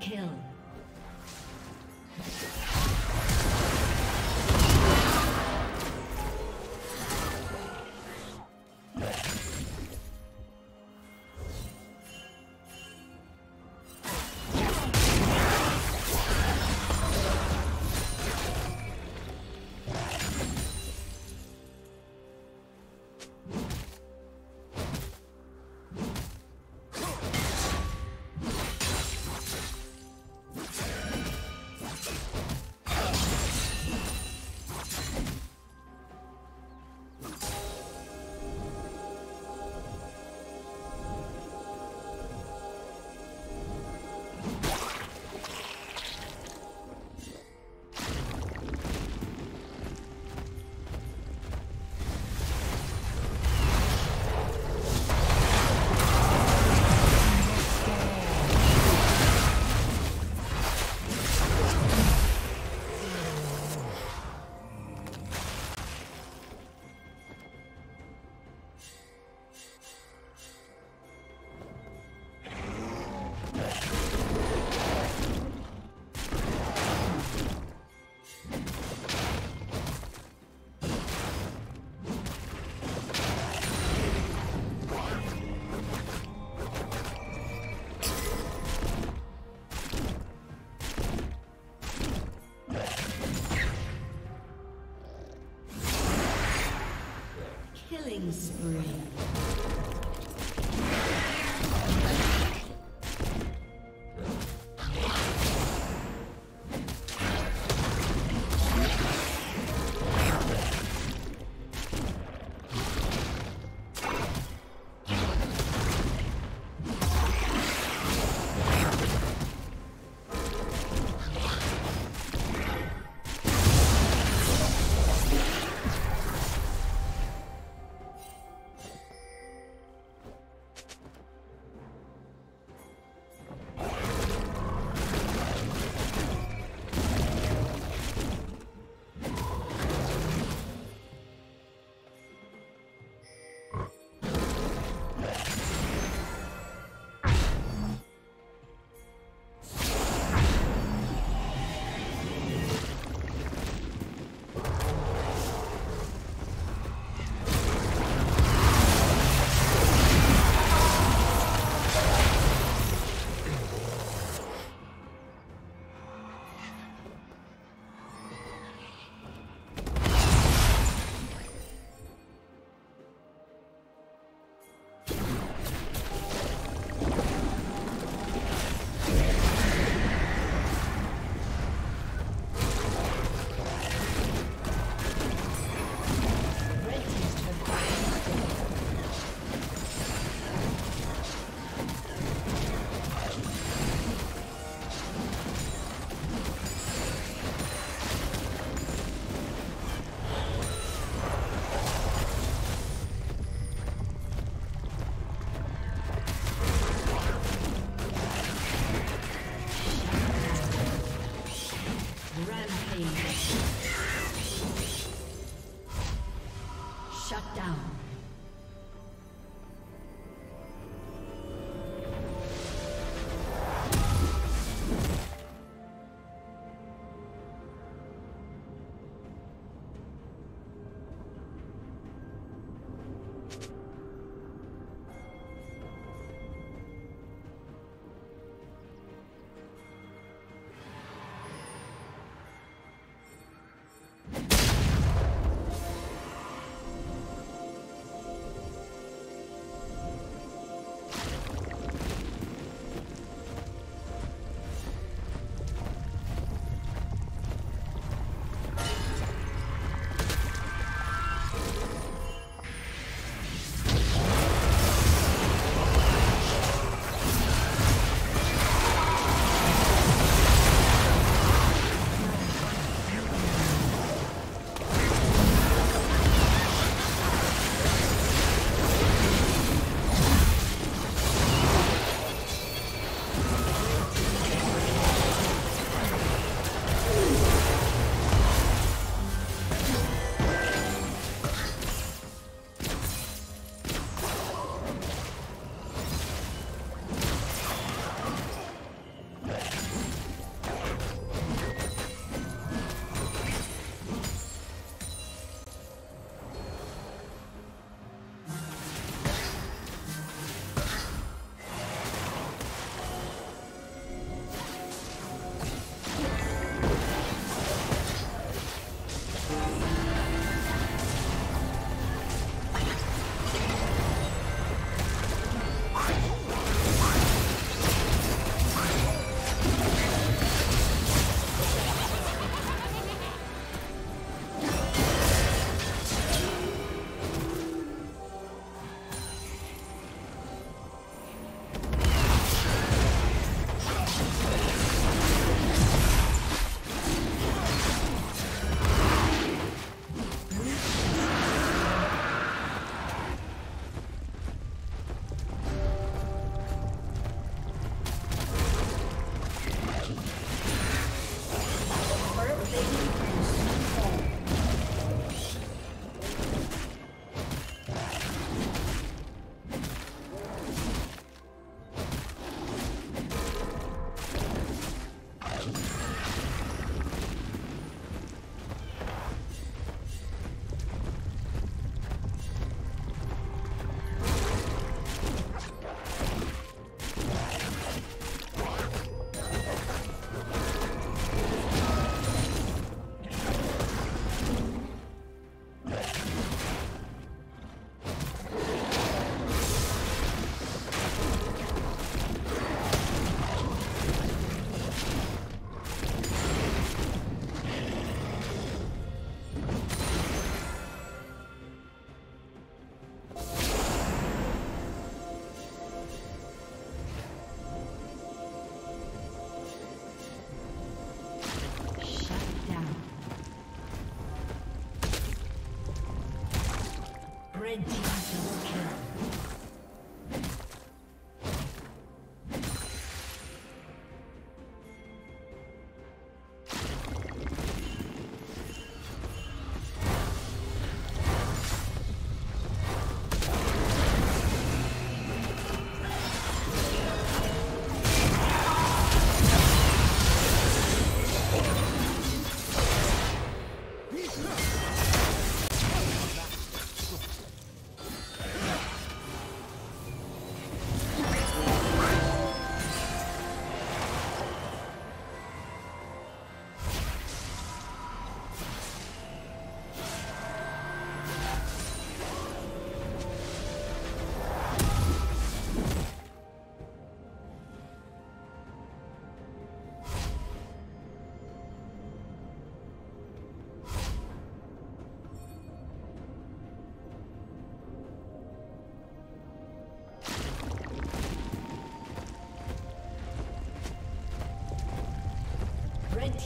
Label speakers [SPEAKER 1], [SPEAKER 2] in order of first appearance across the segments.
[SPEAKER 1] Kill. Killing spree. Shut down.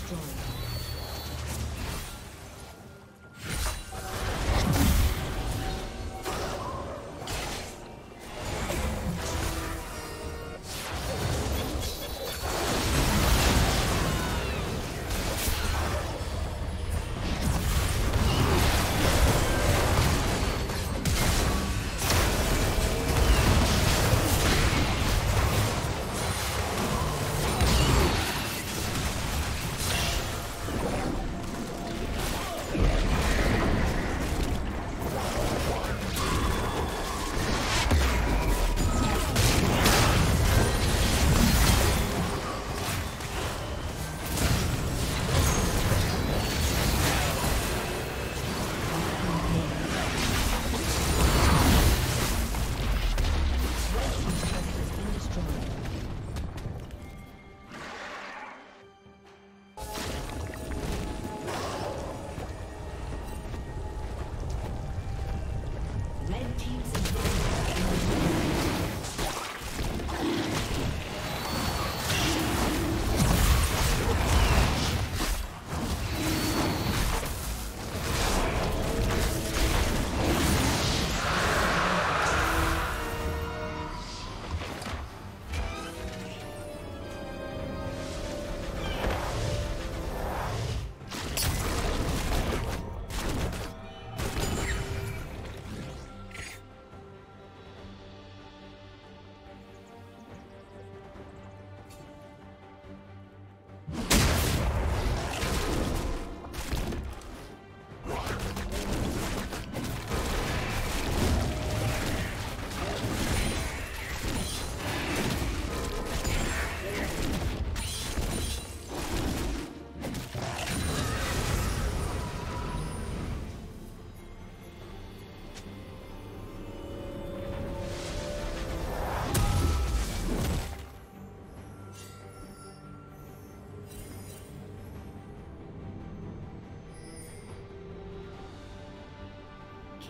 [SPEAKER 1] Destroyed.